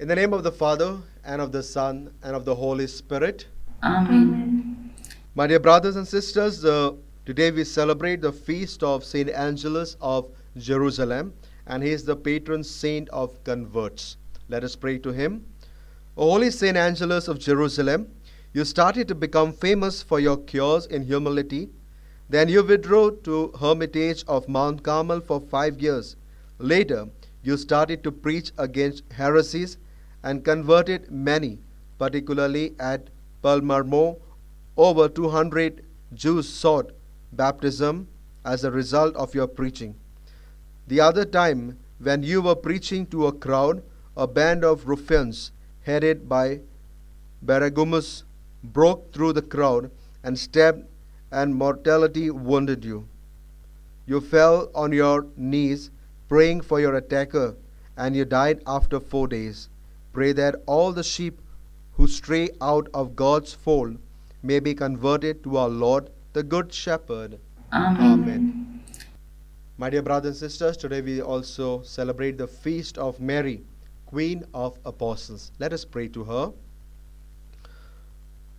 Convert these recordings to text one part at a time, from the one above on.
In the name of the Father, and of the Son, and of the Holy Spirit. Amen. My dear brothers and sisters, uh, today we celebrate the feast of Saint Angelus of Jerusalem, and he is the patron saint of converts. Let us pray to him. O Holy Saint Angelus of Jerusalem, you started to become famous for your cures in humility. Then you withdrew to hermitage of Mount Carmel for five years. Later, you started to preach against heresies and converted many, particularly at Palermo. Over 200 Jews sought baptism as a result of your preaching. The other time, when you were preaching to a crowd, a band of ruffians headed by Baragumus broke through the crowd and stabbed, and mortality wounded you. You fell on your knees praying for your attacker, and you died after four days. Pray that all the sheep who stray out of God's fold may be converted to our Lord, the Good Shepherd. Amen. My dear brothers and sisters, today we also celebrate the feast of Mary, Queen of Apostles. Let us pray to her.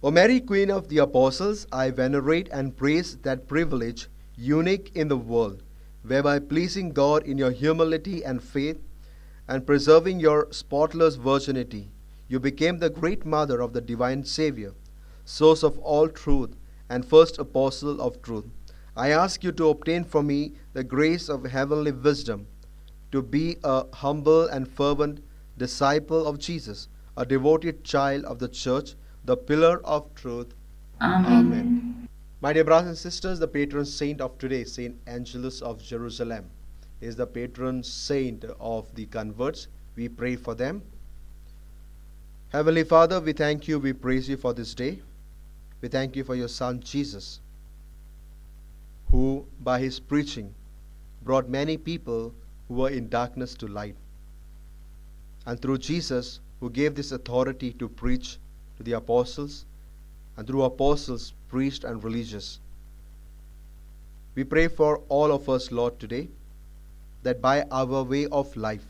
O Mary, Queen of the Apostles, I venerate and praise that privilege, unique in the world, whereby pleasing God in your humility and faith, and preserving your spotless virginity, you became the great mother of the divine Savior, source of all truth, and first apostle of truth. I ask you to obtain for me the grace of heavenly wisdom, to be a humble and fervent disciple of Jesus, a devoted child of the church, the pillar of truth. Amen. My dear brothers and sisters, the patron saint of today, Saint Angelus of Jerusalem, is the patron saint of the converts. We pray for them. Heavenly Father, we thank you, we praise you for this day. We thank you for your Son Jesus, who by his preaching brought many people who were in darkness to light. And through Jesus, who gave this authority to preach to the apostles, and through apostles, priests, and religious. We pray for all of us, Lord, today, that by our way of life,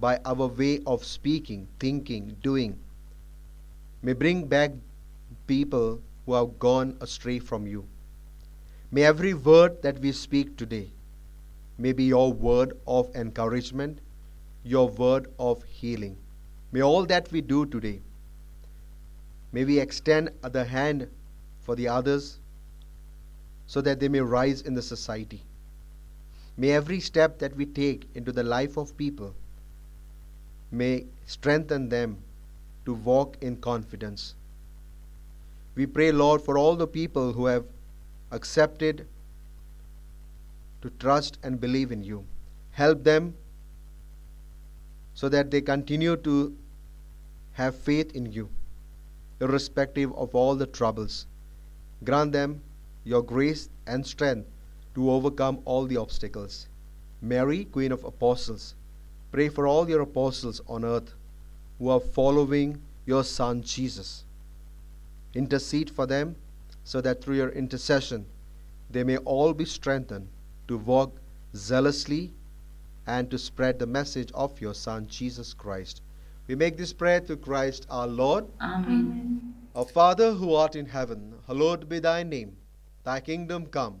by our way of speaking, thinking, doing, may bring back people who have gone astray from you. May every word that we speak today may be your word of encouragement, your word of healing. May all that we do today, may we extend the hand for the others so that they may rise in the society. May every step that we take into the life of people may strengthen them to walk in confidence. We pray, Lord, for all the people who have accepted to trust and believe in you. Help them so that they continue to have faith in you, irrespective of all the troubles. Grant them your grace and strength to overcome all the obstacles. Mary, Queen of Apostles, pray for all your apostles on earth who are following your Son Jesus. Intercede for them so that through your intercession they may all be strengthened to walk zealously and to spread the message of your Son Jesus Christ. We make this prayer to Christ our Lord. Amen. Our Father who art in heaven, hallowed be thy name. Thy kingdom come,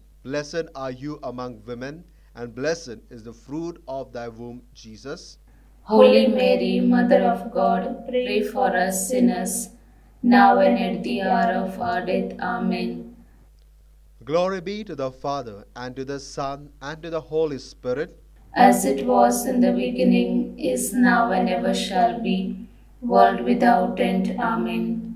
Blessed are you among women, and blessed is the fruit of thy womb, Jesus. Holy Mary, Mother of God, pray for us sinners, now and at the hour of our death. Amen. Glory be to the Father, and to the Son, and to the Holy Spirit, As it was in the beginning, is now, and ever shall be, world without end. Amen.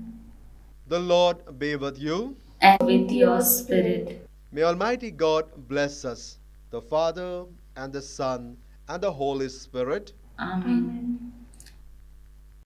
the Lord be with you. And with your spirit. May Almighty God bless us, the Father, and the Son, and the Holy Spirit. Amen.